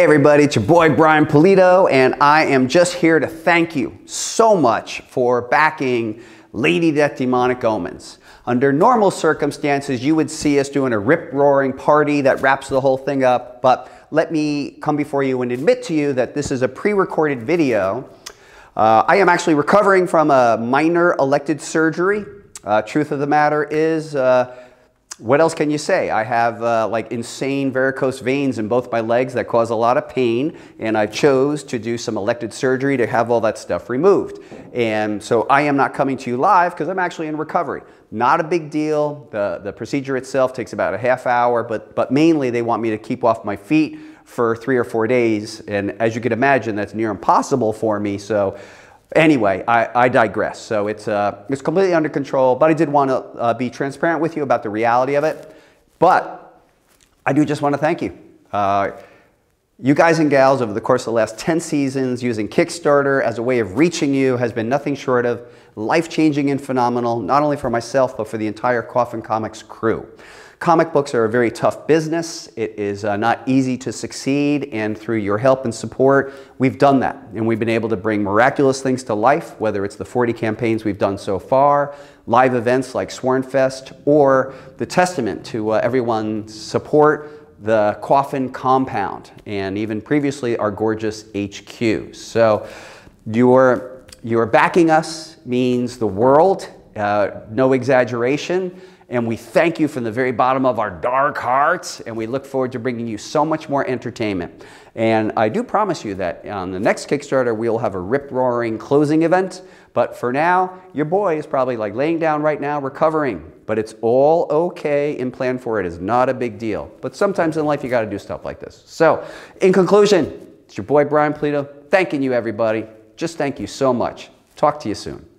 Hey everybody, it's your boy Brian Pulido, and I am just here to thank you so much for backing Lady Death Demonic Omens. Under normal circumstances, you would see us doing a rip-roaring party that wraps the whole thing up, but let me come before you and admit to you that this is a pre-recorded video. Uh, I am actually recovering from a minor elective surgery. Uh, truth of the matter is, uh, what else can you say? I have uh, like insane varicose veins in both my legs that cause a lot of pain, and I chose to do some elective surgery to have all that stuff removed. And so I am not coming to you live because I'm actually in recovery. Not a big deal. The, the procedure itself takes about a half hour, but, but mainly they want me to keep off my feet for three or four days. And as you can imagine, that's near impossible for me. So Anyway, I, I, digress. So it's, uh, it's completely under control, but I did want to uh, be transparent with you about the reality of it. But I do just want to thank you. Uh, you guys and gals over the course of the last 10 seasons using Kickstarter as a way of reaching you has been nothing short of life-changing and phenomenal, not only for myself, but for the entire Coffin Comics crew. Comic books are a very tough business. It is uh, not easy to succeed, and through your help and support, we've done that. And we've been able to bring miraculous things to life, whether it's the 40 campaigns we've done so far, live events like Swornfest, or the testament to uh, everyone's support, the Coffin Compound, and even previously our gorgeous HQ. So your, your backing us means the world, uh, no exaggeration. And we thank you from the very bottom of our dark hearts, and we look forward to bringing you so much more entertainment. And I do promise you that on the next Kickstarter, we'll have a rip-roaring closing event. But for now, your boy is probably like laying down right now, recovering. But it's all okay and planned for. It is not a big deal. But sometimes in life, you got to do stuff like this. So, in conclusion, it's your boy Brian Pulido thanking you, everybody. Just thank you so much. Talk to you soon.